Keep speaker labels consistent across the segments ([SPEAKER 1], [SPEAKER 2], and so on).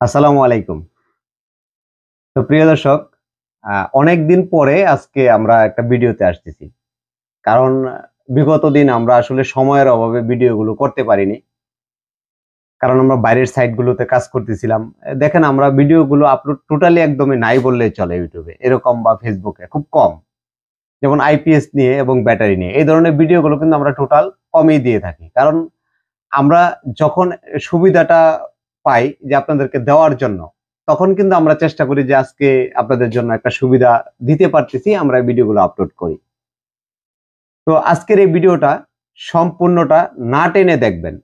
[SPEAKER 1] আসসালামু আলাইকুম। তো প্রিয় দর্শক অনেক দিন পরে আজকে আমরা একটা ভিডিওতে আসতেছি। কারণ বিগত দিন আমরা আসলে সময়ের অভাবে ভিডিওগুলো করতে পারিনি। কারণ আমরা বাইরের সাইটগুলোতে কাজ করতেছিলাম। দেখেন, আমরা ভিডিওগুলো আপলোড টোটালি একদমই নাই বললেই চলে ইউটিউবে এরকম বা ফেসবুকে খুব কম। যেমন আইপিএস নিয়ে এবং ব্যাটারি নিয়ে। এই ধরনের ভিডিওগুলো কিন্তু আমরা টোটাল কমই দিয়ে থাকি। কারণ আমরা যখন সুবিধাটা পাই যে আপনাদেরকে দেওয়ার জন্য। তখন কিন্তু আমরা চেষ্টা করি যে আজকে আপনাদের জন্য একটা সুবিধা দিতে পারতেছি, আমরা ভিডিওগুলো আপলোড করি। তো আজকের এই ভিডিওটা সম্পূর্ণটা না টেনে দেখবেন।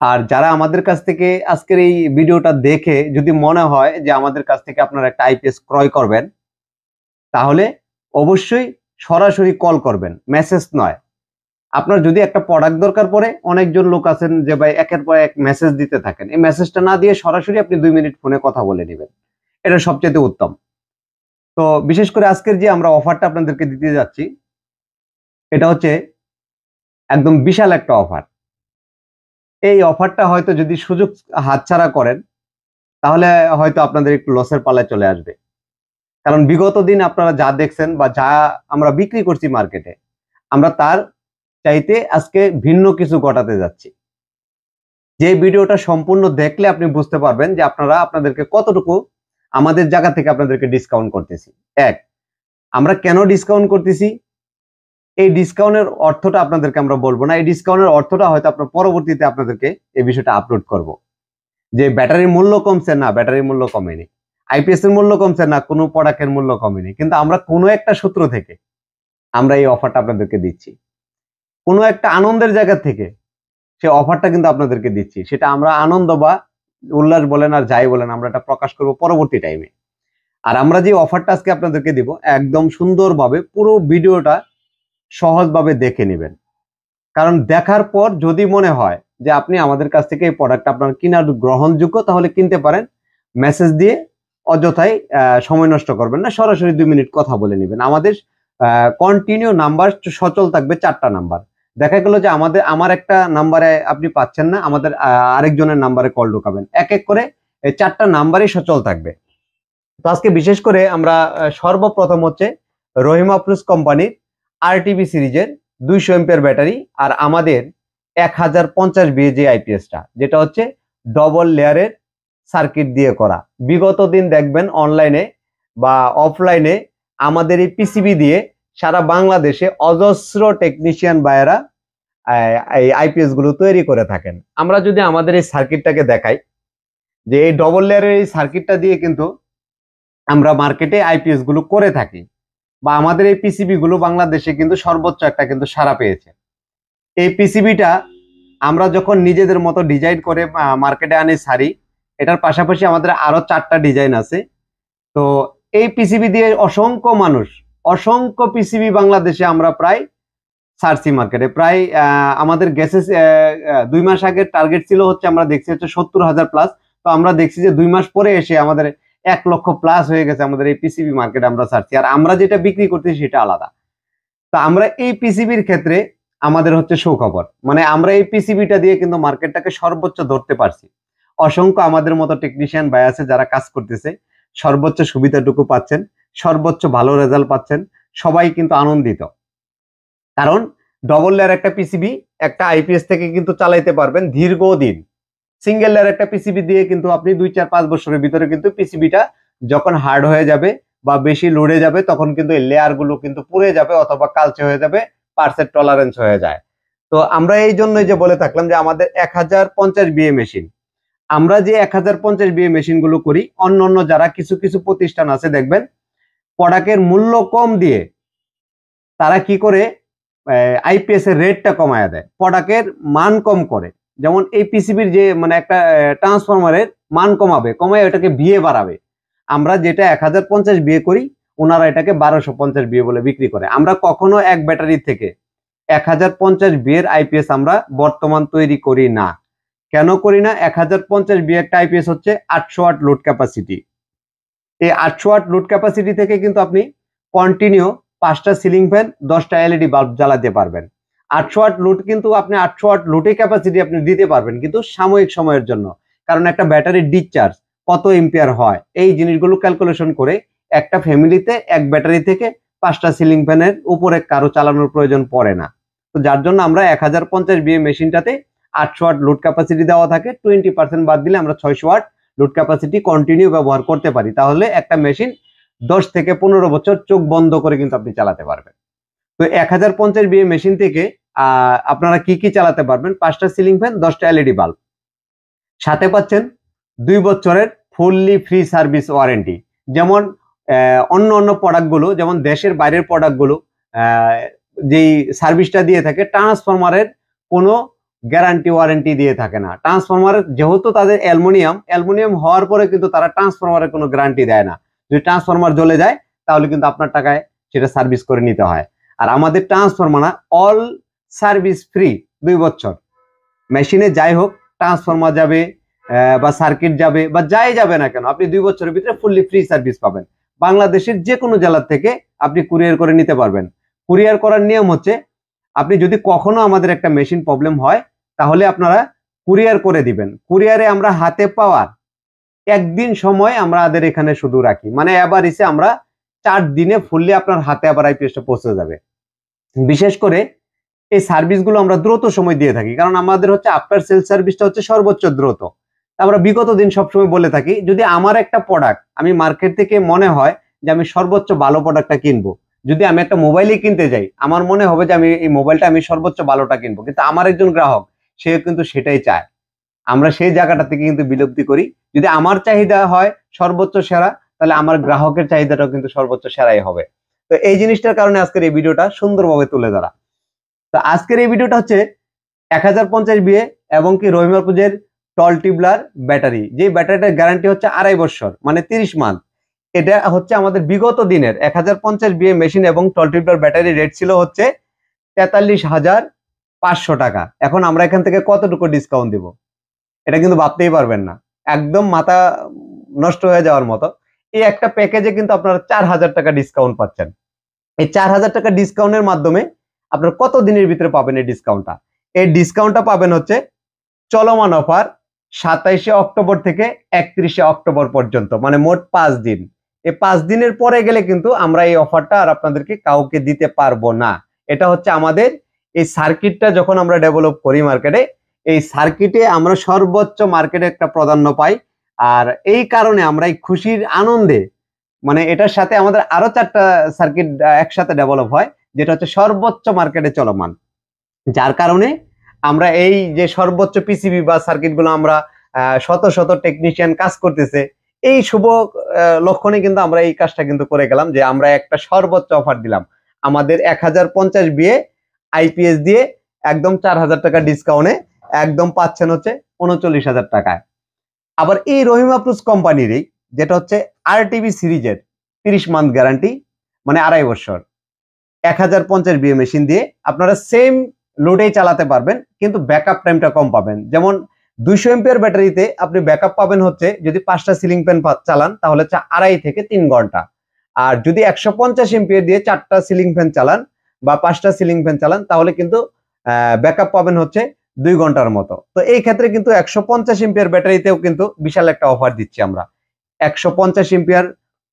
[SPEAKER 1] আর যারা আমাদের কাছ থেকে আজকের এই ভিডিওটা দেখে যদি মনে হয় যে আমাদের কাছ থেকে আপনারা একটা আইপিএস ক্রয় করবেন, তাহলে অবশ্যই সরাসরি কল করবেন। মেসেজ নয়। আপনার যদি একটা প্রোডাক্ট দরকার পড়ে, অনেকজন লোক আছেন যে ভাই একের পর এক মেসেজ দিতে থাকেন। এই মেসেজটা না দিয়ে সরাসরি আপনি দুই মিনিট ফোনে কথা বলে নেবেন। এটা সবচেয়ে উত্তম। তো বিশেষ করে আজকের যে আমরা অফারটা আপনাদেরকে দিতে যাচ্ছি, এটা হচ্ছে একদম বিশাল একটা অফার এই অফারটা হয়তো যদি সুযোগ হাতছাড়া করেন, তাহলে হয়তো আপনাদের একটু লসের পালায় চলে আসবে। কারণ বিগত দিন আপনারা যা দেখছেন বা যা আমরা বিক্রি করছি মার্কেটে আমরা তার চাইতে আজকে ভিন্ন কিছু ঘটাতে যাচ্ছি। যে ভিডিওটা সম্পূর্ণ দেখলে আপনি বুঝতে পারবেন যে আপনারা আপনাদেরকে কতটুকু আমাদের জায়গা থেকে আপনাদেরকে ডিসকাউন্ট করতেছি। এক, আমরা কেন ডিসকাউন্ট করতেছি? এই ডিসকাউন্টের অর্থটা আপনাদেরকে আমরা বলব না। এই ডিসকাউন্টের অর্থটা হয়তো আপনার পরবর্তীতে আপনাদেরকে এই বিষয়টা আপলোড করব। যে ব্যাটারির মূল্য কমছে না, ব্যাটারির মূল্য কমেনি। আইপিএস এর মূল্য কমছে না, কোনো প্রোডাক্টের মূল্য কমেনি। কিন্তু আমরা কোনো একটা সূত্র থেকে আমরা এই অফারটা আপনাদেরকে দিচ্ছি। কোনো একটা আনন্দের জায়গা থেকে সে অফারটা কিন্তু আপনাদেরকে দিচ্ছি। সেটা আমরা আনন্দ বা উল্লাস বলেন আর যাই বলেন, আমরা এটা প্রকাশ করব পরবর্তী টাইমে আর আমরা যে অফারটা আজকে আপনাদেরকে দিব, একদম সুন্দরভাবে পুরো ভিডিওটা সহজভাবে দেখে নেবেন। কারণ দেখার পর যদি মনে হয় যে আপনি আমাদের কাছ থেকে এই প্রোডাক্টটা আপনার কেনার গ্রহণযোগ্য, তাহলে কিনতে পারেন। মেসেজ দিয়ে অযথাই সময় নষ্ট করবেন না, সরাসরি দুই মিনিট কথা বলে নেবেন। আমাদের কন্টিনিউ নাম্বার সচল থাকবে চারটা নাম্বার দেখা গেল যে আমাদের, আমার একটা নাম্বারে আপনি পাচ্ছেন না, আমাদের আরেকজনের নাম্বারে কল ঢোকাবেন। এক এক করে এই চারটা নাম্বারই সচল থাকবে। তো আজকে বিশেষ করে আমরা সর্বপ্রথম হচ্ছে রহিমা প্লুস কোম্পানির আরটিবি সিরিজের দুইশো এমপিয়ার ব্যাটারি আর আমাদের এক হাজার পঞ্চাশ বিএজি আইপিএসটা যেটা হচ্ছে ডবল লেয়ারের সার্কিট দিয়ে করা। বিগত দিন দেখবেন অনলাইনে বা অফলাইনে আমাদের এই পিসিবি দিয়ে সারা বাংলাদেশে অজস্র টেকনিশিয়ান বায়েরা এই আইপিএসগুলো তৈরি করে থাকেন। আমরা যদি আমাদের এই সার্কিটটাকে দেখাই, যে এই ডবল লেয়ারের এই সার্কিটটা দিয়ে কিন্তু আমরা মার্কেটে আইপিএসগুলো করে থাকি। বা আমাদের এই পিসিবি গুলো বাংলাদেশে কিন্তু সর্বোচ্চ একটা কিন্তু সারা পেয়েছে। এই পিসিবিটা আমরা যখন নিজেদের মতো ডিজাইন করে মার্কেটে আনি সারি এটার পাশাপাশি আমাদের আরও চারটা ডিজাইন আছে। তো এই পিসিবি দিয়ে অসংখ্য মানুষ, অসংখ্য পিসিবি বাংলাদেশে আমরা প্রায় সার্সি মার্কেটে। প্রায় আমাদের গ্যাসে দুই মাস আগের টার্গেট ছিল হচ্ছে আমরা দেখছি হচ্ছে সত্তর হাজার প্লাস তো আমরা দেখছি যে দুই মাস পরে এসে আমাদের এক লক্ষ প্লাস হয়ে গেছে আমাদের এই পিসিবি মার্কেটে আমরা সারছি আর আমরা যেটা বিক্রি করতেছি সেটা আলাদা। তো আমরা এই পিসিবির ক্ষেত্রে আমাদের হচ্ছে সুখবর। মানে আমরা এই পিসিবিটা দিয়ে কিন্তু মার্কেটটাকে সর্বোচ্চ ধরতে পারছি। অসংখ্য আমাদের মতো টেকনিশিয়ান ভাই আছে যারা কাজ করতেছে। সর্বোচ্চ সুবিধাটুকু পাচ্ছেন, সর্বোচ্চ ভালো রেজাল্ট পাচ্ছেন, সবাই কিন্তু আনন্দিত। কারণ ডবল লেয়ার একটা পিসিবি একটা আইপিএস থেকে কিন্তু চালাইতে পারবেন দীর্ঘদিন। সিঙ্গেল লেয়ার একটা পিসিবি দিয়ে কিন্তু আপনি দুই, চার, পাঁচ বছরের ভিতরে কিন্তু পিসিবিটা যখন হার্ড হয়ে যাবে বা বেশি লোডে যাবে, তখন কিন্তু এই লেয়ারগুলো কিন্তু পুড়ে যাবে অথবা কালচে হয়ে যাবে পার্সের টলারেন্স হয়ে যায়। তো আমরা এই জন্যই যে বলে থাকলাম যে আমাদের এক হাজার পঞ্চাশ বিএ মেশিন আমরা যে এক হাজার পঞ্চাশ বিএ মেশিনগুলো করি অন্য অন্য যারা কিছু কিছু প্রতিষ্ঠান আছে, দেখবেন প্রোডাক্টের মূল্য কম দিয়ে তারা কি করে আইপিএস এর রেটটা কমায় দেয়। প্রোডাক্টের মান কম করে। যেমন এই পিসিবির যে মানে একটা ট্রান্সফরমারের মান কমাবে, কমায় এটাকে বিয়ে বাড়াবে। আমরা যেটা এক হাজার পঞ্চাশ বিয়ে করি, ওনারা এটাকে বারোশো পঞ্চাশ বিয়ে বলে বিক্রি করে। আমরা কখনো এক ব্যাটারি থেকে এক হাজার পঞ্চাশ বিয়ের আইপিএস আমরা বর্তমান তৈরি করি না। কেন করি না? এক হাজার পঞ্চাশ বিয়ে একটা আইপিএস হচ্ছে আটশো আট লোড ক্যাপাসিটি এই আটশো আট লোড ক্যাপাসিটি থেকে কিন্তু আপনি কন্টিনিউ পাঁচটা সিলিং ফ্যান দশটা এলইডি বাল্ব জ্বালাতে পারবেন। আটশো আট লুট কিন্তু আপনি আটশো আট লোটে ক্যাপাসিটি আপনি দিতে পারবেন কিন্তু সাময়িক সময়ের জন্য। কারণ একটা ব্যাটারির ডিসচার্জ কত এম্পিয়ার হয়, এই জিনিসগুলো ক্যালকুলেশন করে একটা ফ্যামিলিতে এক ব্যাটারি থেকে পাঁচটা সিলিং ফ্যানের উপরে কারও চালানোর প্রয়োজন পড়ে না। তো যার জন্য আমরা এক হাজার পঞ্চাশ বিএ মেশিনটাতে আটশো ওয়াট লোড ক্যাপাসিটি দেওয়া থাকে টোয়েন্টি পার্সেন্ট বাদ দিলে আমরা ছয়শো ওয়াট লোড ক্যাপাসিটি কন্টিনিউ ব্যবহার করতে পারি। তাহলে একটা মেশিন দশ থেকে পনেরো বছর চোখ বন্ধ করে কিন্তু আপনি চালাতে পারবেন। তো এক হাজার পঞ্চাশ বিএ মেশিন থেকে আপনারা কি কি চালাতে পারবেন? পাঁচটা সিলিং ফ্যান দশটা এলইডি বাল্ব সাথে পাচ্ছেন দুই বছরের ফুললি ফ্রি সার্ভিস ওয়ারেন্টি যেমন অন্য অন্য প্রোডাক্টগুলো যেমন দেশের বাইরের প্রোডাক্টগুলো যেই সার্ভিসটা দিয়ে থাকে ট্রান্সফরমারের কোনো গ্যারান্টি ওয়ারেন্টি দিয়ে থাকে না। ট্রান্সফরমারের যেহেতু তাদের অ্যালুমিনিয়াম অ্যালুমিনিয়াম হওয়ার পরে কিন্তু তারা ট্রান্সফরমারের কোনো গ্যারান্টি দেয় না। যদি ট্রান্সফরমার জ্বলে যায়, তাহলে কিন্তু আপনার টাকায় সেটা সার্ভিস করে নিতে হয়। আর আমাদের ট্রান্সফরমার অল সার্ভিস ফ্রি দুই বছর। মেশিনে যাই হোক ট্রান্সফরমার যাবে বা সার্কিট যাবে, বা যাই যাবে না কেন, আপনি দুই বছরের ভিতরে ফুললি ফ্রি সার্ভিস পাবেন। বাংলাদেশের যে কোনো জেলার থেকে আপনি কুরিয়ার করে নিতে পারবেন। কুরিয়ার করার নিয়ম হচ্ছে, আপনি যদি কখনো আমাদের একটা মেশিন প্রবলেম হয়, তাহলে আপনারা কুরিয়ার করে দিবেন। কুরিয়ারে আমরা হাতে পাওয়ার একদিন সময় আমরা আমাদের এখানে শুধু রাখি। মানে এবার এসে আমরা চার দিনে ফুললি আপনার হাতে আবার আইপিএসটা পৌঁছে যাবে। বিশেষ করে এই সার্ভিসগুলো আমরা দ্রুত সময় দিয়ে থাকি। কারণ আমাদের হচ্ছে আফটার সেল সার্ভিসটা হচ্ছে সর্বোচ্চ দ্রুত। আমরা বিগত দিন সবসময় বলে থাকি, যদি আমার একটা প্রোডাক্ট আমি মার্কেট থেকে মনে হয় যে আমি সর্বোচ্চ ভালো প্রোডাক্টটা কিনবো, যদি আমি একটা মোবাইলই কিনতে যাই, আমার মনে হবে যে আমি এই মোবাইলটা আমি সর্বোচ্চ ভালোটা কিনবো। কিন্তু আমার একজন গ্রাহক সে কিন্তু সেটাই চায়। আমরা সেই জায়গাটা থেকে কিন্তু বিলুপ্তি করি। যদি আমার চাহিদা হয় সর্বোচ্চ সেরা, তাহলে আমার গ্রাহকের চাহিদাটাও কিন্তু সর্বোচ্চ সেরাই হবে। তো এই জিনিসটার কারণে আজকের এই ভিডিওটা সুন্দরভাবে তুলে ধরা। তো আজকের এই ভিডিওটা হচ্ছে এক হাজার পঞ্চাশ বিয়ে এবং কি রহিমাপুজের টল টিবলার ব্যাটারি। যে ব্যাটারিটার গ্যারান্টি হচ্ছে আড়াই বছর মানে তিরিশ মান্থ। এটা হচ্ছে আমাদের বিগত দিনের এক হাজার পঞ্চাশ বিয়ে মেশিন এবং টল টিবলার ব্যাটারি রেট ছিল হচ্ছে তেতাল্লিশ হাজার পাঁচশো টাকা। এখন আমরা এখান থেকে কতটুকু ডিসকাউন্ট দিব? এটা কিন্তু ভাবতেই পারবেন না। একদম মাথা নষ্ট হয়ে যাওয়ার মতো। এই একটা প্যাকেজে কিন্তু আপনারা চার হাজার টাকা ডিসকাউন্ট পাচ্ছেন। এই চার হাজার টাকা ডিসকাউন্টের মাধ্যমে আপনার কত দিনের ভিতরে পাবেন এই ডিসকাউন্টটা এই ডিসকাউন্টটা পাবেন হচ্ছে চলমান অফার সাতাইশে অক্টোবর থেকে একত্রিশে অক্টোবর পর্যন্ত মানে মোট পাঁচ দিন। এই পাঁচ দিনের পরে গেলে কিন্তু আমরা এই অফারটা আর আপনাদেরকে কাউকে দিতে পারব না। এটা হচ্ছে আমাদের এই সার্কিটটা যখন আমরা ডেভেলপ করি মার্কেটে এই সার্কিটে আমরা সর্বোচ্চ মার্কেটে একটা প্রাধান্য পাই। আর এই কারণে আমরা এই খুশির আনন্দে মানে এটার সাথে আমাদের আরও চারটা সার্কিট একসাথে ডেভেলপ হয়, যেটা হচ্ছে সর্বোচ্চ মার্কেটে চলমান। যার কারণে আমরা এই যে সর্বোচ্চ পিসিবি বা সার্কিটগুলো আমরা শত শত টেকনিশিয়ান কাজ করতেছে, এই শুভ লক্ষণে কিন্তু আমরা এই কাজটা কিন্তু করে গেলাম যে আমরা একটা সর্বোচ্চ অফার দিলাম। আমাদের এক হাজার পঞ্চাশ বিয়ে আইপিএস দিয়ে একদম চার হাজার টাকা ডিসকাউন্টে একদম পাচ্ছেন হচ্ছে উনচল্লিশ হাজার টাকায়। আবার এই রহিমা প্লুস কোম্পানিরই যেটা হচ্ছে আর টিভি সিরিজের তিরিশ মান্থ গ্যারান্টি মানে আড়াই বছর। এক হাজার পঞ্চাশ বিএ মেশিন দিয়ে আপনারা সেম লোডেই চালাতে পারবেন, কিন্তু ব্যাকআপ টাইমটা কম পাবেন। যেমন দুইশো এমপিয়ার ব্যাটারিতে আপনি ব্যাকআপ পাবেন হচ্ছে যদি পাঁচটা সিলিং ফ্যান চালান, তাহলে হচ্ছে আড়াই থেকে তিন ঘণ্টা। আর যদি একশো পঞ্চাশ এমপিয়ার দিয়ে চারটা সিলিং ফ্যান চালান বা পাঁচটা সিলিং ফ্যান চালান, তাহলে কিন্তু ব্যাকআপ পাবেন হচ্ছে দুই ঘণ্টার মতো। তো এই ক্ষেত্রে কিন্তু একশো পঞ্চাশ এমপিয়ার ব্যাটারিতেও কিন্তু বিশাল একটা অফার দিচ্ছি আমরা। একশো পঞ্চাশ ampere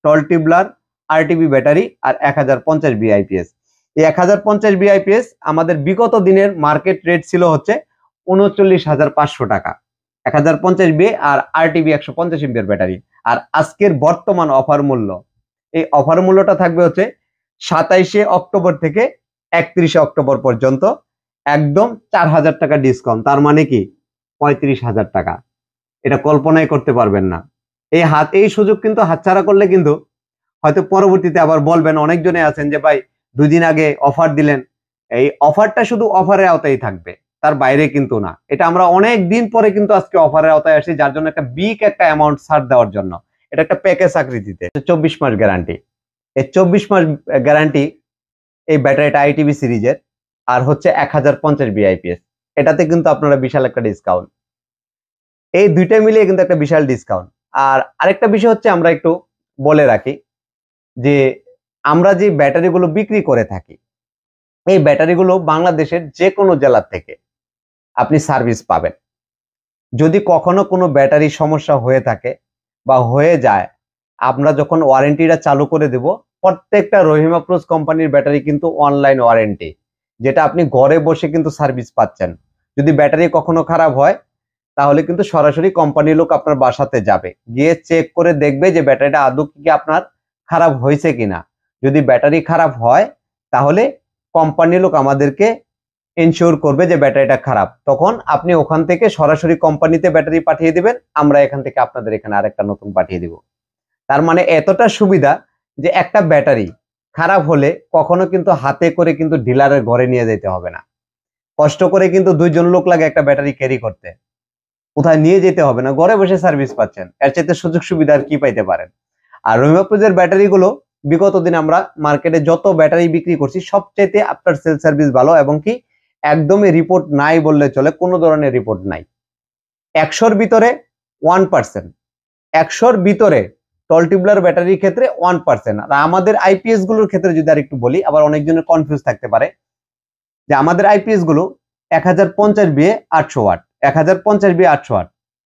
[SPEAKER 1] tall tubular RTB battery আর এক হাজার পঞ্চাশ বিআইপিএস এই এক হাজার পঞ্চাশ বিআইপিএস আমাদের বিগত দিনের মার্কেট রেট ছিল হচ্ছে উনচল্লিশ হাজার পাঁচশো টাকা। এক হাজার পঞ্চাশ বি আর আরটিবি একশো পঞ্চাশ এমপিয়ার ব্যাটারি। আর আজকের বর্তমান অফার মূল্য, এই অফার মূল্যটা থাকবে হচ্ছে সাতাইশে অক্টোবর থেকে একত্রিশে অক্টোবর পর্যন্ত। একদম চার হাজার টাকা ডিসকাউন্ট তার মানে কি? পঁয়ত্রিশ হাজার টাকা। এটা কল্পনাই করতে পারবেন না। এই হাত, এই সুযোগ কিন্তু হাতছাড়া করলে কিন্তু হয়তো পরবর্তীতে আবার বলবেন, অনেকজনে আছেন যে, ভাই, দুই দিন আগে অফার দিলেন। এই অফারটা শুধু অফারের আওতায় থাকবে, তার বাইরে কিন্তু না। এটা আমরা অনেক দিন পরে কিন্তু আজকে অফারের আওতায় আসি, যার জন্য একটা বিগ একটা অ্যামাউন্ট ছাড় দেওয়ার জন্য। এটা একটা প্যাকেজ আকৃতিতে। চব্বিশ মাস গ্যারান্টি এই চব্বিশ মাস গ্যারান্টি এই ব্যাটারিটা আইটিভি সিরিজের আর হচ্ছে এক হাজার পঞ্চাশ বিআইপিএস এটাতে কিন্তু আপনারা বিশাল একটা ডিসকাউন্ট এই দুইটা মিলিয়ে কিন্তু একটা বিশাল ডিসকাউন্ট আর আরেকটা বিষয় হচ্ছে আমরা একটু বলে রাখি যে আমরা যে ব্যাটারিগুলো বিক্রি করে থাকি, এই ব্যাটারিগুলো বাংলাদেশের যে কোনো জেলার থেকে আপনি সার্ভিস পাবেন। যদি কখনো কোনো ব্যাটারি সমস্যা হয়ে থাকে বা হয়ে যায়, আমরা যখন ওয়ারেন্টিটা চালু করে দেব, প্রত্যেকটা রহিমা প্রোস কোম্পানির ব্যাটারি কিন্তু অনলাইন ওয়ারেন্টি যেটা আপনি ঘরে বসে কিন্তু সার্ভিস পাচ্ছেন। যদি ব্যাটারি কখনো খারাপ হয়, তাহলে কিন্তু সরাসরি কোম্পানির লোক আপনার বাসাতে যাবে। গিয়ে চেক করে দেখবে যে ব্যাটারিটা আদৌ কি আপনার খারাপ হয়েছে কিনা। যদি ব্যাটারি খারাপ হয়, তাহলে কোম্পানির লোক আমাদেরকে ইনশিওর করবে যে ব্যাটারিটা খারাপ। তখন আপনি ওখান থেকে সরাসরি কোম্পানিতে ব্যাটারি পাঠিয়ে দিবেন, আমরা এখান থেকে আপনাদের এখানে আরেকটা নতুন পাঠিয়ে দিব। তার মানে এতটা সুবিধা যে একটা ব্যাটারি খারাপ হলে কখনো কিন্তু হাতে করে কিন্তু ডিলারের ঘরে নিয়ে যেতে হবে না। কষ্ট করে কিন্তু দুইজন লোক লাগে একটা ব্যাটারি ক্যারি করতে। কোথায় নিয়ে যেতে হবে না? ঘরে বসে সার্ভিস পাচ্ছেন। এর চাইতে সুযোগ সুবিধা আর কি পাইতে পারেন? আর রহিমাপুজের ব্যাটারিগুলো বিগত দিন আমরা মার্কেটে যত ব্যাটারি বিক্রি করছি সবচাইতে আফটার সেল সার্ভিস ভালো এবং কি একদমই রিপোর্ট নাই বললে চলে, কোনো ধরনের রিপোর্ট নাই। একশোর ভিতরে ওয়ান পার্সেন্ট। একশোর ভিতরে টলটিবলার ব্যাটারির ক্ষেত্রে ওয়ান পার্সেন্ট আর আমাদের আইপিএসগুলোর ক্ষেত্রে যদি আর একটু বলি, আবার অনেকজনের কনফিউজ থাকতে পারে। যে আমাদের আইপিএসগুলো এক হাজার পঞ্চাশ বিয়ে আটশো ওয়াট, এক হাজার পঞ্চাশ বিয়ে আটশো ওয়াট।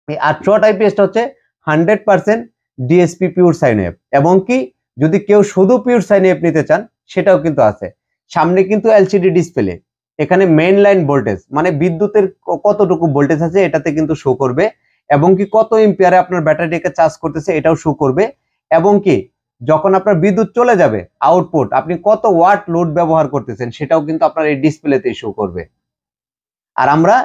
[SPEAKER 1] এই আটশো ওয়াট আইপিএসটা হচ্ছে hundred percent DSP pure sine এবং কি, যদি কেউ শুধু পিওর সাইন ওয়েভ নিতে চান, সেটাও কিন্তু আছে। সামনে কিন্তু এলসিডি ডিসপ্লে এখানে মেইন লাইন ভোল্টেজ মানে বিদ্যুতের কতটুকু ভোল্টেজ আছে, এটাতে কিন্তু শো করবে। এবং কি কত এম্পিয়ারে আপনার ব্যাটারিটাকে চার্জ করতেছে এটাও শো করবে। এবং কি যখন আপনার বিদ্যুৎ চলে যাবে আউটপুট আপনি কত ওয়াট লোড ব্যবহার করতেছেন সেটাও কিন্তু আপনার এই ডিসপ্লেতে শো করবে। আর আমরা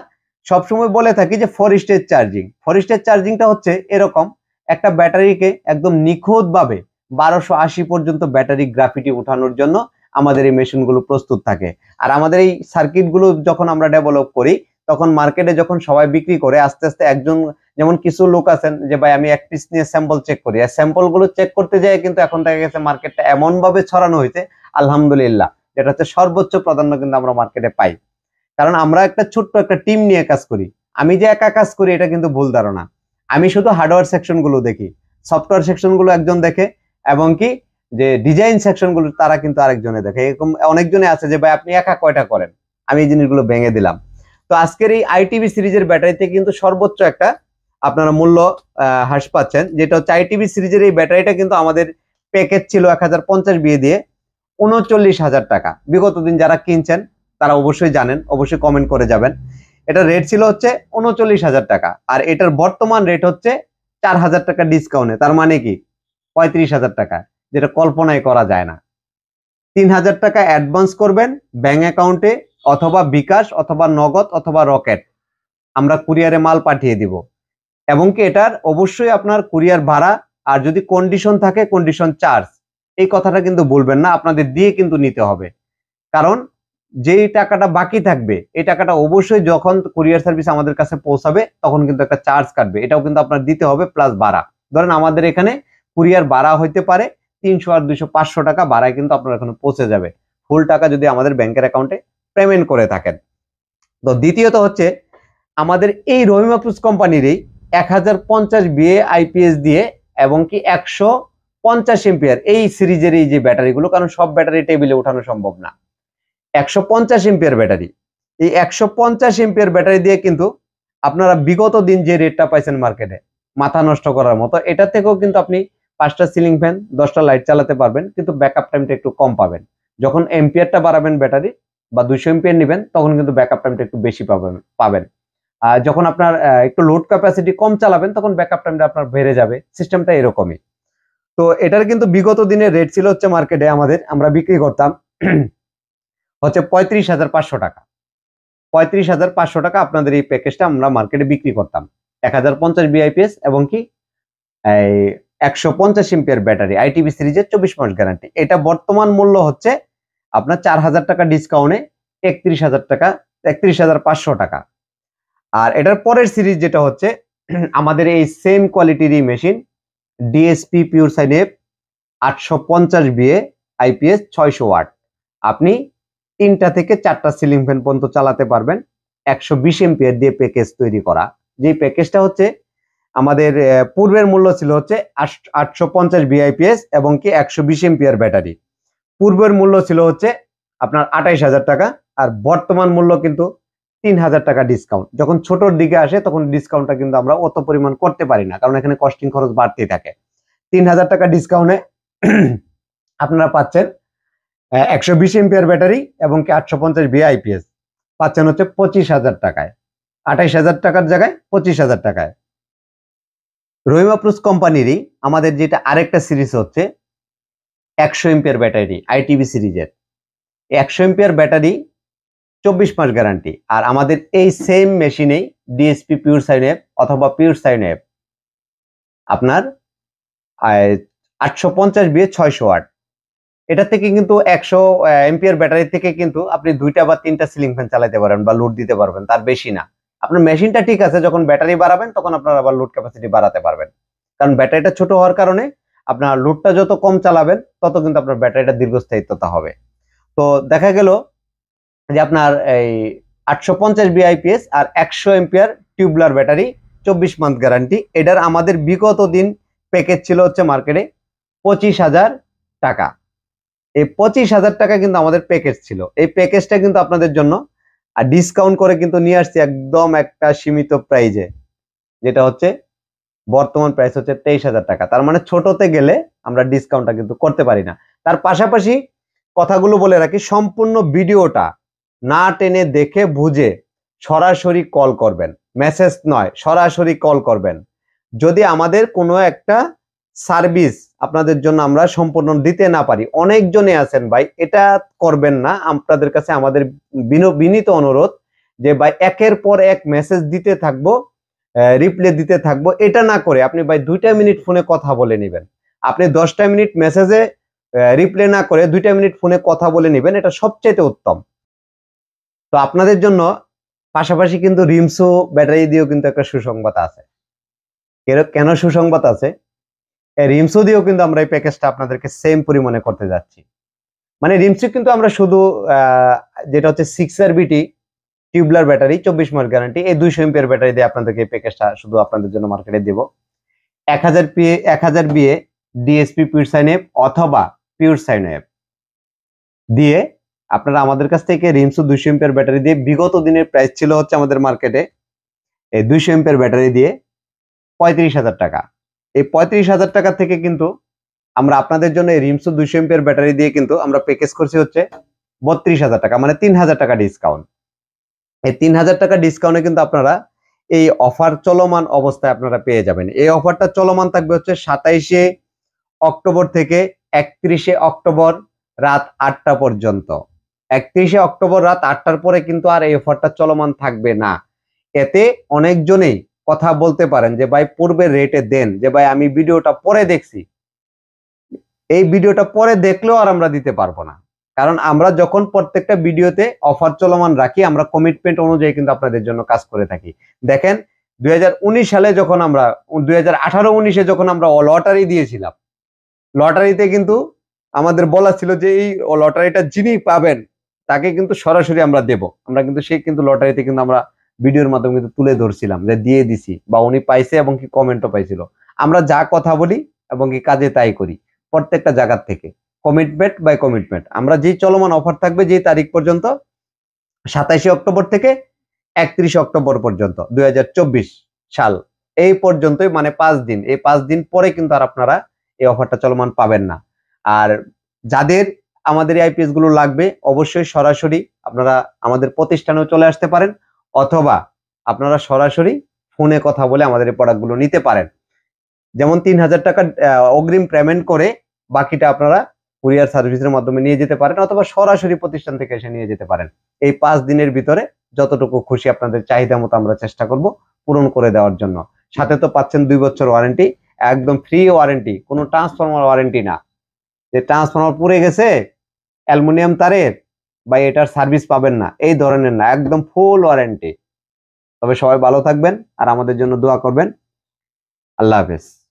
[SPEAKER 1] সবসময় বলে থাকি যে four stage charging four stage চার্জিংটা হচ্ছে এরকম, একটা ব্যাটারিকে একদম নিখুঁত ভাবে বারোশো আশি পর্যন্ত ব্যাটারি গ্রাফিটি উঠানোর জন্য আমাদের এই মেশিনগুলো প্রস্তুত থাকে। আর আমাদের এই সার্কিটগুলো যখন আমরা ডেভেলপ করি তখন মার্কেটে যখন সবাই বিক্রি করে, আস্তে আস্তে একজন, যেমন কিছু লোক আছেন যে, ভাই, আমি এক পিস নিয়ে স্যাম্পল চেক করি। আর স্যাম্পলগুলো চেক করতে যায় কিন্তু এখন দেখা গেছে মার্কেটটা এমন ভাবে ছড়ানো হয়েছে, আলহামদুলিল্লাহ, যেটা হচ্ছে সর্বোচ্চ প্রাধান্য কিন্তু আমরা মার্কেটে পাই। কারণ আমরা একটা ছোট্ট একটা টিম নিয়ে কাজ করি। আমি যে একা কাজ করি, এটা কিন্তু ভুল ধারণা। আমি শুধু হার্ডওয়্যার সেকশনগুলো দেখি। সফটওয়্যার সেকশনগুলো একজন দেখে, এবং কি, যে ডিজাইন সেকশনগুলো তারা কিন্তু আরেকজনে দেখে। এরকম অনেকজনে আছে যে, ভাই, আপনি একা কয়টা করেন? আমি এই জিনিসগুলো ভেঙে দিলাম। তো আজকের এই আইটিভি সিরিজের ব্যাটারিতে কিন্তু সর্বোচ্চ একটা আপনারা মূল্য হ্রাস পাচ্ছেন। যেটা হচ্ছে আইটিভি সিরিজের এই ব্যাটারিটা কিন্তু আমাদের প্যাকেজ ছিল এক হাজার পঞ্চাশ বিয়ে দিয়ে উনচল্লিশ হাজার টাকা। বিগত দিন যারা কিনছেন, তারা অবশ্যই জানেন, অবশ্যই কমেন্ট করে যাবেন। এটা রেট ছিল হচ্ছে উনচল্লিশ হাজার টাকা। আর এটার বর্তমান রেট হচ্ছে চার হাজার টাকা ডিসকাউন্টে তার মানে কি? পঁয়ত্রিশ হাজার টাকা, যেটা কল্পনায় করা যায় না। তিন হাজার টাকা অ্যাডভান্স করবেন ব্যাংক অ্যাকাউন্টে অথবা বিকাশ অথবা নগদ অথবা রকেট, আমরা কুরিয়ারে মাল পাঠিয়ে দিব। এবং কি এটার অবশ্যই আপনার কুরিয়ার ভাড়া আর যদি কন্ডিশন থাকে কন্ডিশন চার্জ এই কথাটা কিন্তু বলবেন না, আপনাদের দিয়ে কিন্তু নিতে হবে। কারণ যেই টাকাটা বাকি থাকবে, এই টাকাটা অবশ্যই যখন কুরিয়ার সার্ভিস আমাদের কাছে পৌঁছাবে, তখন কিন্তু একটা চার্জ কাটবে। এটাও কিন্তু আপনার দিতে হবে প্লাস ভাড়া। ধরেন আমাদের এখানে কুরিয়ার ভাড়া হইতে পারে তিনশো আর দুইশো পাঁচশো টাকা, ভাড়ায় কিন্তু আপনার এখানে পৌঁছে যাবে। ফুল টাকা যদি আমাদের ব্যাংকের অ্যাকাউন্টে পেমেন্ট করে থাকেন। তো দ্বিতীয়ত হচ্ছে, আমাদের এই রহিমাপুস কোম্পানির এই এক হাজার পঞ্চাশ বিএ আইপিএস দিয়ে এবং কি একশো পঞ্চাশ এম্পিয়ার এই সিরিজের এই যে ব্যাটারিগুলো, কারণ সব ব্যাটারি টেবিলে ওঠানো সম্ভব না। একশো পঞ্চাশ এম্পিয়ার ব্যাটারি। এই একশো পঞ্চাশ এম্পিয়ার ব্যাটারি দিয়ে কিন্তু আপনারা বিগত দিন যে রেটটা পাইছেন মার্কেটে মাথা নষ্ট করার মতো এটা থেকেও কিন্তু আপনি পাঁচটা সিলিং ফ্যান দশটা লাইট চালাতে পারবেন, কিন্তু ব্যাকআপ টাইমটা একটু কম পাবেন। যখন এম্পিয়ারটা বাড়াবেন ব্যাটারি বা দুইশো এম্পিয়ার নেবেন, তখন কিন্তু ব্যাকআপ টাইমটা একটু বেশি পাবেন পাবেন। আর যখন আপনার একটু লোড ক্যাপাসিটি কম চালাবেন, তখন ব্যাকআপ টাইমটা আপনার বেড়ে যাবে। সিস্টেমটা এরকমই। তো এটার কিন্তু বিগত দিনের রেট ছিল হচ্ছে মার্কেটে আমাদের, আমরা বিক্রি করতাম হচ্ছে পঁয়ত্রিশ হাজার পাঁচশো টাকা। পঁয়ত্রিশ হাজার পাঁচশো টাকা আপনাদের এই প্যাকেজটা আমরা মার্কেটে বিক্রি করতাম। এক হাজার পঞ্চাশ বিআইপিএস এবং কি? একশো পঞ্চাশ এম্পিয়ার ব্যাটারি আইটিভি সিরিজের চব্বিশ মাস গ্যারান্টি এটা বর্তমান মূল্য হচ্ছে আপনার চার হাজার টাকা ডিসকাউন্টে একত্রিশ হাজার টাকা, একত্রিশ হাজার পাঁচশো টাকা। আর এটার পরের সিরিজ যেটা হচ্ছে, আমাদের এই সেম কোয়ালিটির মেশিন ডিএসপি পিওর সাইন এফ আটশো পঞ্চাশ বিএ আইপিএস ছয়শো ওয়াট আপনি তিনটা থেকে চারটা সিলিং ফ্যান পর্যন্ত চালাতে পারবেন, একশো বিশ এম্পিয়ার দিয়ে প্যাকেজ তৈরি করা। যে প্যাকেজটা হচ্ছে, আমাদের পূর্বের মূল্য ছিল হচ্ছে আটশো পঞ্চাশ বিআইপিএস এবং কি একশো বিশ এম্পিয়ার ব্যাটারি। পূর্বের মূল্য ছিল হচ্ছে আপনার আঠাইশ হাজার টাকা আর বর্তমান মূল্য কিন্তু তিন হাজার টাকা ডিসকাউন্ট যখন ছোটর দিকে আসে, তখন ডিসকাউন্টটা কিন্তু আমরা অত পরিমাণ করতে পারি না, কারণ এখানে কস্টিং খরচ বাড়তেই থাকে। তিন হাজার টাকা ডিসকাউন্টে আপনারা পাচ্ছেন একশো বিশ এমপিয়ার ব্যাটারি এবং কি আটশো পঞ্চাশ বিআইপিএস পাচ্ছেন হচ্ছে পঁচিশ হাজার টাকায়। আঠাইশ হাজার টাকার জায়গায় পঁচিশ হাজার টাকায়। রহিমা প্লুস কোম্পানিরই আমাদের যেটা আরেকটা সিরিজ হচ্ছে একশো এমপিয়ার ব্যাটারি আইটিভি সিরিজের। একশো এমপিয়ার ব্যাটারি, চব্বিশ মাস গ্যারান্টি আর আমাদের এই সেম মেশিনেই ডিএসপি পিউর সাইন অ্যাপ অথবা পিউর সাইন অ্যাপ আপনার আটশো পঞ্চাশ বিয়ে ছয়শো আট। এটা থেকে কিন্তু একশো এমপিয়ার ব্যাটারি থেকে কিন্তু আপনি দুইটা বা তিনটা সিলিং ফ্যান চালাতে পারবেন বা লোড দিতে পারবেন, তার বেশি না। আপনার মেশিনটা ঠিক আছে, যখন ব্যাটারি বাড়াবেন, তখন আপনার আবার লোড ক্যাপাসিটি বাড়াতে পারবেন। কারণ ব্যাটারিটা ছোট হওয়ার কারণে আপনার লোডটা যত কম চালাবেন, তত কিন্তু আপনার ব্যাটারিটা দীর্ঘস্থায়িত্বতা হবে। তো দেখা গেল যে আপনার এই আটশো পঞ্চাশ বিআইপিএস আর একশো এমপিয়ার টিউবলার ব্যাটারি, চব্বিশ মান্থ গ্যারান্টি এটার আমাদের বিগত দিন প্যাকেজ ছিল হচ্ছে মার্কেটে পঁচিশ হাজার টাকা। এই পঁচিশ হাজার টাকা কিন্তু আমাদের প্যাকেজ ছিল। এই প্যাকেজটা কিন্তু আপনাদের জন্য আর ডিসকাউন্ট করে কিন্তু নিয়ে আসছি একদম একটা সীমিত প্রাইজে যেটা হচ্ছে বর্তমান প্রাইস হচ্ছে তেইশ হাজার টাকা। তার মানে ছোটতে গেলে আমরা ডিসকাউন্টটা কিন্তু করতে পারি না। তার পাশাপাশি কথাগুলো বলে রাখি, সম্পূর্ণ ভিডিওটা না টেনে দেখে বুঝে সরাসরি কল করবেন। মেসেজ নয়, সরাসরি কল করবেন। যদি আমাদের কোনো একটা সার্ভিস আপনাদের জন্য আমরা সম্পূর্ণ দিতে না পারি, অনেকজনে আছেন ভাই, এটা করবেন না। আপনাদের কাছে আমাদের বিন- বিনীত অনুরোধ যে ভাই, একের পর এক মেসেজ দিতে থাকব। রিপ্লে দিতে থাকব। এটা না করে আপনি ভাই দুইটা মিনিট ফোনে কথা বলে নেবেন। আপনি দশটা মিনিট মেসেজে রিপ্লে না করে দুইটা মিনিট ফোনে কথা বলে নেবেন। এটা সবচেয়ে উত্তম। তো আপনাদের জন্য পাশাপাশি কিন্তু রিমসো ব্যাটারি দিয়েও কিন্তু একটা সুসংবাদ আছে। কেন- সুসংবাদ আছে? রিমসো দিয়েও কিন্তু আমরা এই প্যাকেজটা আপনাদেরকে সেম পরিমাণে করতে যাচ্ছি। মানে রিমসো কিন্তু আমরা শুধু যেটা হচ্ছে সিক্স আর বিটি টিউবলার ব্যাটারি চব্বিশ মাস গ্যারান্টি এই দুইশো এমপিয়ার ব্যাটারি দিয়ে আপনাদেরকে এই প্যাকেজটা শুধু আপনাদের জন্য মার্কেটে দেব। এক হাজার পিএ এক হাজার বিয়ে ডিএসপি পিউর সাইন অ্যাপ অথবা পিউর সাইন অ্যাপ দিয়ে আপনারা আমাদের কাছ থেকে রিমসো দুইশো এমপিয়ার ব্যাটারি দিয়ে বিগত দিনের প্রাইস ছিল হচ্ছে আমাদের মার্কেটে এই দুইশো এমপিয়ার ব্যাটারি দিয়ে পঁয়ত্রিশ হাজার টাকা। এই পঁয়ত্রিশ হাজার টাকা থেকে কিন্তু আমরা আপনাদের জন্য এই রিমসো দুইশো এমপিয়ার ব্যাটারি দিয়ে কিন্তু আমরা প্যাকেজ করছি হচ্ছে বত্রিশ হাজার টাকা মানে তিন হাজার টাকা ডিসকাউন্ট এই তিন হাজার টাকা ডিসকাউন্টে কিন্তু আপনারা এই অফার চলমান অবস্থায় আপনারা পেয়ে যাবেন। এই অফারটা চলমান থাকবে হচ্ছে সাতাইশে অক্টোবর থেকে একত্রিশে অক্টোবর রাত আটটা পর্যন্ত। একত্রিশে অক্টোবর রাত আটটার পরে কিন্তু আর এই অফারটা চলমান থাকবে না। এতে অনেকজনেই কথা বলতে পারেন যে, ভাই পূর্বে রেটে দেন। যে, ভাই, আমি ভিডিওটা পরে দেখছি। এই ভিডিওটা পরে দেখলেও আর আমরা দিতে পারব না। কারণ আমরা যখন প্রত্যেকটা ভিডিওতে অফার চলমান রাখি, আমরা কমিটমেন্ট অনুযায়ী কিন্তু আপনাদের জন্য কাজ করে থাকি। দেখেন, দুই হাজার উনিশ সালে যখন আমরা, দুই হাজার আঠারো উনিশে যখন আমরা লটারি দিয়েছিলাম লটারিতে কিন্তু আমাদের বলা ছিল যে এই লটারিটা যিনি পাবেন, তাকে কিন্তু সরাসরি আমরা দেব। আমরা কিন্তু সেই কিন্তু লটারিতে কিন্তু আমরা ভিডিওর মাধ্যমে কিন্তু তুলে ধরছিলাম, যে দিয়ে দিছি, বা উনি পাইছে এবং কি কমেন্টও পাইছিল। আমরা যা কথা বলি এবং কি কাজে তাই করি, প্রত্যেকটা জায়গার থেকে। কমিটমেন্ট বাই কমিটমেন্ট আমরা যেই চলমান অফার থাকবে যেই তারিখ পর্যন্ত, সাতাইশে অক্টোবর থেকে একত্রিশে অক্টোবর পর্যন্ত, দুই হাজার চব্বিশ সাল। এই পর্যন্তই মানে পাঁচ দিন। এই পাঁচ দিন পরে কিন্তু আর আপনারা এই অফারটা চলমান পাবেন না। আর যাদের আমাদের এই আইপিএসগুলো লাগবে, অবশ্যই সরাসরি আপনারা আমাদের প্রতিষ্ঠানেও চলে আসতে পারেন, অথবা আপনারা সরাসরি ফোনে কথা বলে আমাদের এই প্রোডাক্টগুলো নিতে পারেন। যেমন তিন হাজার টাকা অগ্রিম পেমেন্ট করে বাকিটা আপনারা কুরিয়ার সার্ভিসের মাধ্যমে নিয়ে যেতে পারেন অথবা সরাসরি প্রতিষ্ঠান থেকে এসে নিয়ে যেতে পারেন। এই পাঁচ দিনের ভিতরে যতটুকু খুশি আপনাদের চাহিদা মতো আমরা চেষ্টা করব পূরণ করে দেওয়ার জন্য। সাথে তো পাচ্ছেন দুই বছর ওয়ারেন্টি, একদম ফ্রি ওয়ারেন্টি কোনো ট্রান্সফরমার ওয়ারেন্টি না। যে ট্রান্সফরমার পুড়ে গেছে, অ্যালুমিনিয়াম তারের, বা এটার সার্ভিস পাবেন না, এই ধরনের না, একদম ফুল ওয়ারেন্টি তবে সবাই ভালো থাকবেন আর আমাদের জন্য দোয়া করবেন। আল্লাহ হাফেজ।